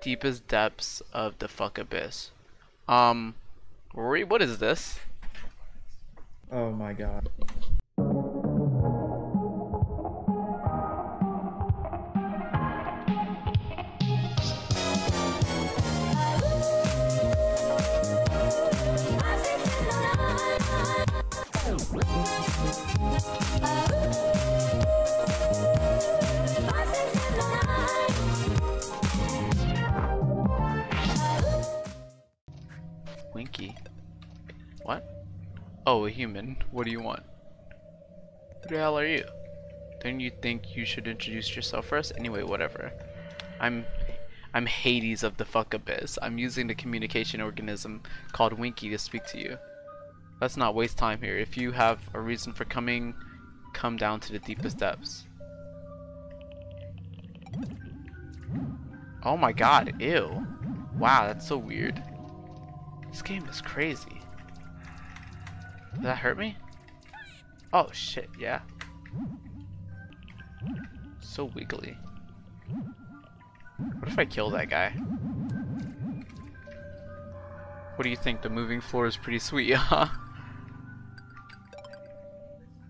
Deepest depths of Dafuq Abyss. Um, Rory, what is this? Oh my god. Human. What do you want? Who the hell are you? Don't you think you should introduce yourself first? Anyway, whatever. I'm I'm Hades of Dafuq Abyss. I'm using the communication organism called Winky to speak to you. Let's not waste time here. If you have a reason for coming, come down to the deepest depths. Oh my god, ew. Wow, that's so weird. This game is crazy. Did that hurt me? Oh shit, yeah. So wiggly. What if I kill that guy? What do you think? The moving floor is pretty sweet, huh?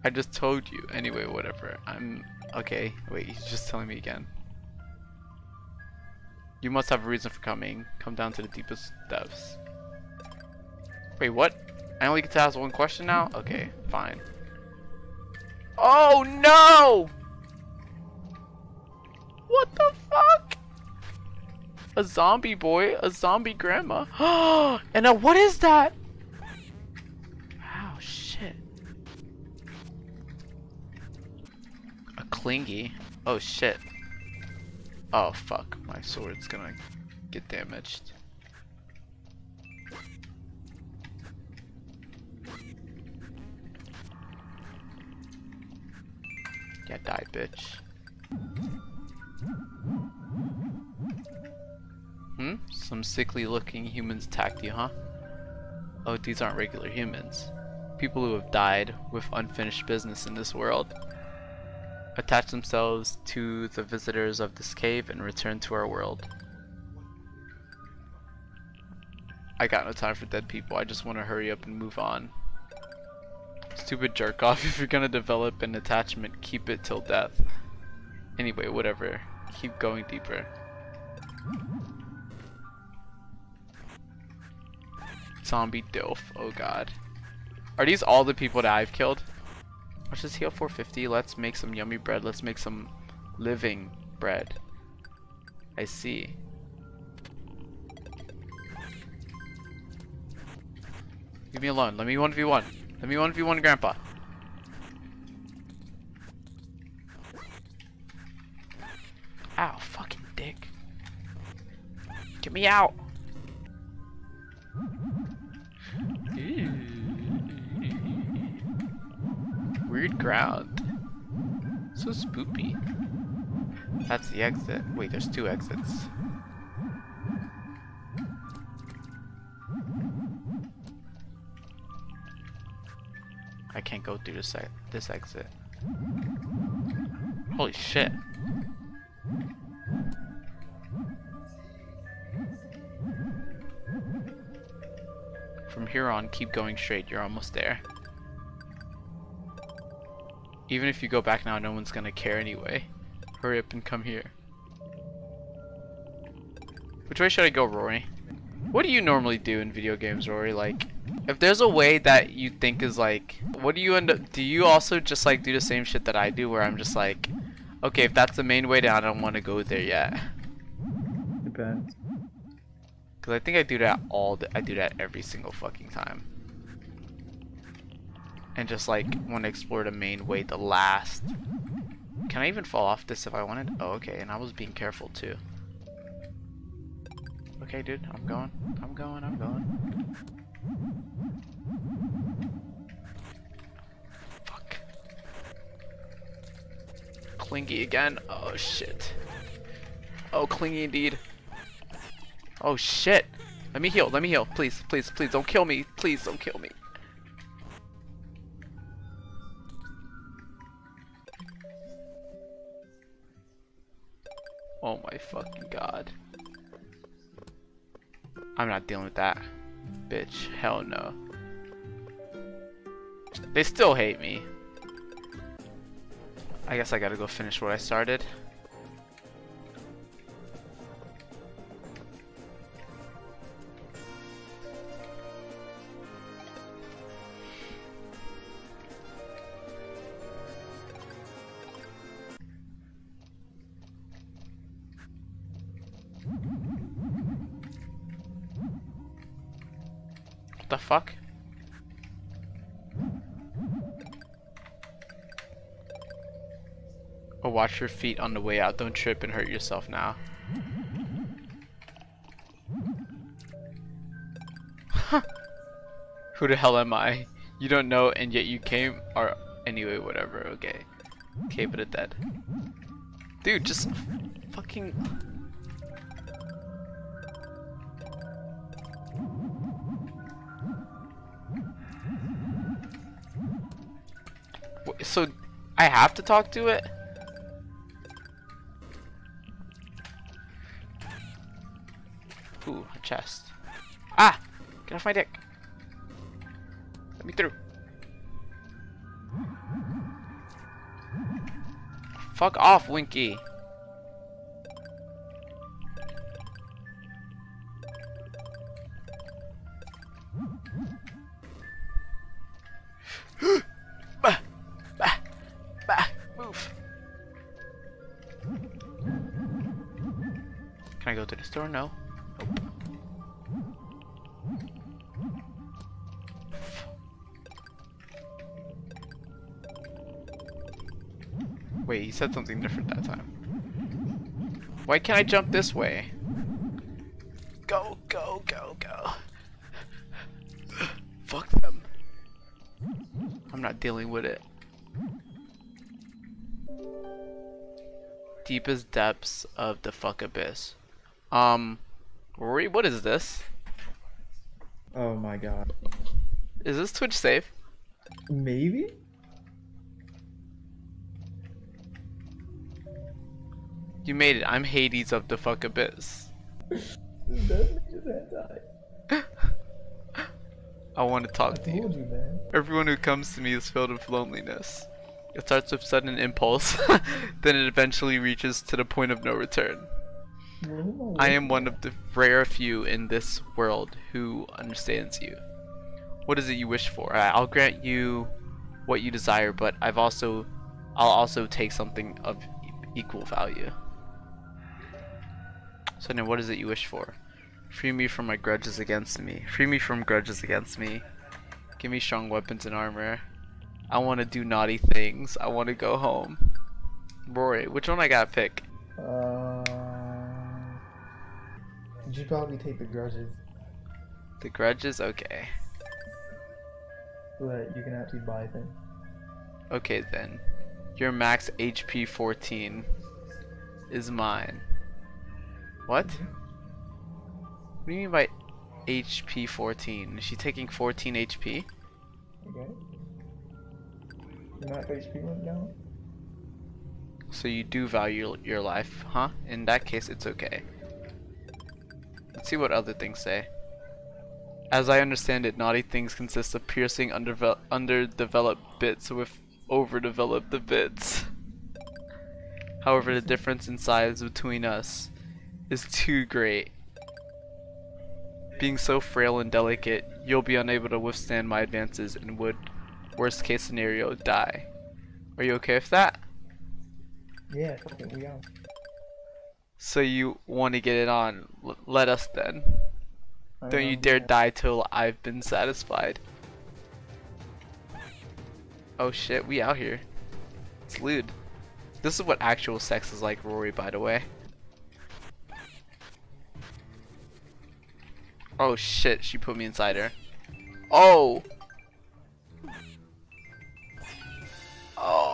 I just told you. Anyway, whatever. I'm... Okay, wait, he's just telling me again. You must have a reason for coming. Come down to the deepest depths. Wait, what? I only get to ask one question now? Okay, fine. Oh no! What the fuck? A zombie boy, a zombie grandma. and a what is that? Oh shit. A clingy. Oh shit. Oh fuck, my sword's gonna get damaged. Yeah, die, bitch. Hmm? Some sickly looking humans attacked you, huh? Oh, these aren't regular humans. People who have died with unfinished business in this world. Attach themselves to the visitors of this cave and return to our world. I got no time for dead people, I just want to hurry up and move on. Stupid jerk off, if you're gonna develop an attachment, keep it till death. Anyway, whatever. Keep going deeper. Zombie Dilf, oh god. Are these all the people that I've killed? Let's just heal 450, let's make some yummy bread, let's make some living bread. I see. Leave me alone, let me 1v1. Let me 1v1 grandpa. Ow, fucking dick. Get me out. Weird ground. So spoopy. That's the exit. Wait, there's two exits. I can't go through this, this exit. Holy shit. From here on, keep going straight. You're almost there. Even if you go back now, no one's gonna care anyway. Hurry up and come here. Which way should I go, Rory? What do you normally do in video games, Rory? Like, if there's a way that you think is like, what do you end up, do you also just like do the same shit that I do where I'm just like, okay, if that's the main way, then I don't want to go there yet. Depends. Cause I think I do that all, the, I do that every single fucking time. And just like want to explore the main way the last. Can I even fall off this if I wanted? Oh, okay, and I was being careful too. Okay, dude, I'm going. I'm going, I'm going. Fuck. Clingy again. Oh, shit. Oh, clingy indeed. Oh, shit. Let me heal, let me heal. Please, please, please, don't kill me. Please, don't kill me. Oh my fucking god. I'm not dealing with that. Bitch, hell no. They still hate me. I guess I gotta go finish what I started. What the fuck? Oh, watch your feet on the way out. Don't trip and hurt yourself now. Who the hell am I? You don't know and yet you came? Or anyway, whatever, okay. Okay, but it dead. Dude, just fucking... So, I have to talk to it? Ooh, a chest. Ah! Get off my dick! Let me through. Fuck off, Winky. Go to the store? No. Wait, he said something different that time. Why can't I jump this way? Go, go, go, go. Fuck them. I'm not dealing with it. Deepest depths of Dafuq Abyss. Um, Rory, what is this? Oh my god. Is this Twitch safe? Maybe? You made it. I'm Hades of Dafuq Abyss. That just hentai. I want to talk to you. you, man. Everyone who comes to me is filled with loneliness. It starts with sudden impulse, then it eventually reaches to the point of no return. Who I am one of the rare few in this world who understands you. What is it you wish for? I'll grant you what you desire, but I've also, I'll also take something of equal value. So now what is it you wish for? Free me from my grudges against me. Free me from grudges against me. Give me strong weapons and armor. I want to do naughty things. I want to go home. Rory, which one I gotta pick? Uh, you should probably take the grudges The grudges? Okay. so that you can actually buy things. Okay then. Your max HP 14 is mine. What? Mm-hmm. What do you mean by HP 14? Is she taking 14 HP? Okay. Your max HP went down? So you do value your life, huh? In that case, it's okay. Let's see what other things say. As I understand it, naughty things consist of piercing underve- underdeveloped bits with overdeveloped bits. However, the difference in size between us is too great. Being so frail and delicate, you'll be unable to withstand my advances and would, worst case scenario, die. Are you okay with that? Yeah, we out. So you want to get it on? L- let us then. I Don't you dare yeah. die till I've been satisfied. Oh shit, we out here. It's lewd. This is what actual sex is like, Rory, by the way. Oh shit, she put me inside her. Oh! Oh!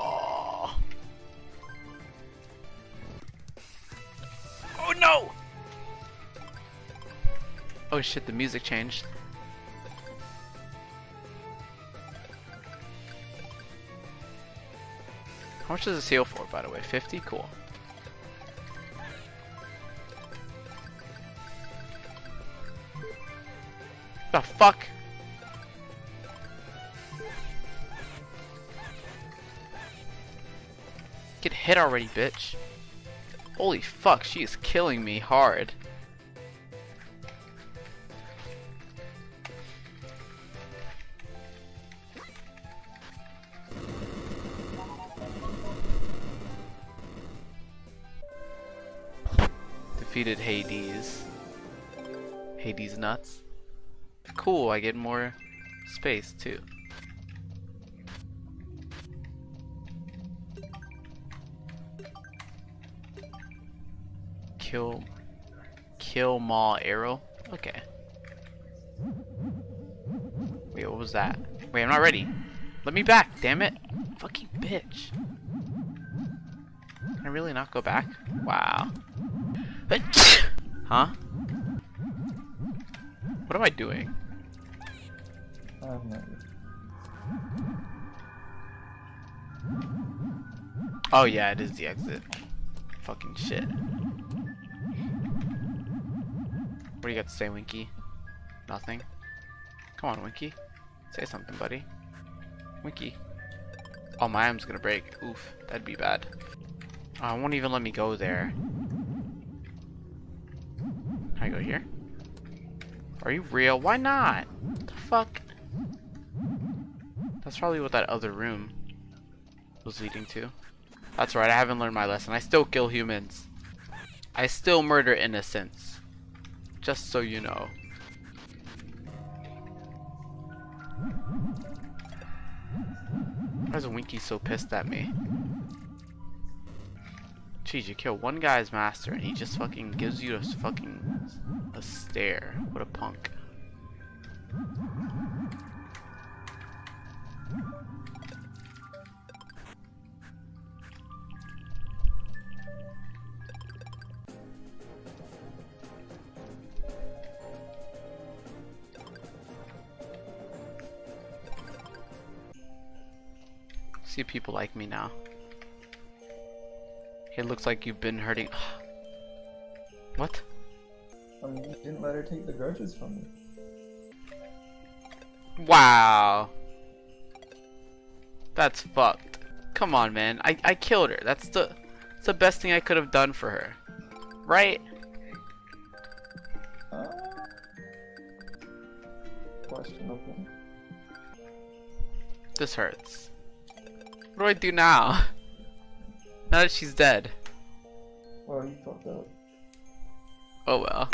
No! Oh shit, the music changed. How much does this heal for, by the way? 50? Cool. The fuck? Get hit already, bitch. Holy fuck, she is killing me hard. Defeated Hades. Hades nuts. Cool, I get more space too. Kill Kill Maul arrow? Okay. Wait, what was that? Wait, I'm not ready. Let me back, damn it. Fucking bitch. Can I really not go back? Wow. huh? What am I doing? I have no idea. Oh yeah, it is the exit. Fucking shit. What do you got to say, Winky? Nothing? Come on, Winky. Say something, buddy. Winky. Oh, my arm's gonna break. Oof, that'd be bad. Oh, it won't even let me go there. Can I go here? Are you real? Why not? What the fuck? That's probably what that other room was leading to. That's right, I haven't learned my lesson. I still kill humans. I still murder innocents. Just so you know. Why is Winky so pissed at me? Jeez, you kill one guy's master and he just fucking gives you a fucking a stare. What a punk. See people like me now. It looks like you've been hurting. what? I you didn't let her take the grudges from me. Wow. That's fucked. Come on, man. I, I killed her. That's the, that's the best thing I could have done for her. Right? Uh, questionable. This hurts. What do I do now? Now that she's dead. Well, you fucked up. Oh well.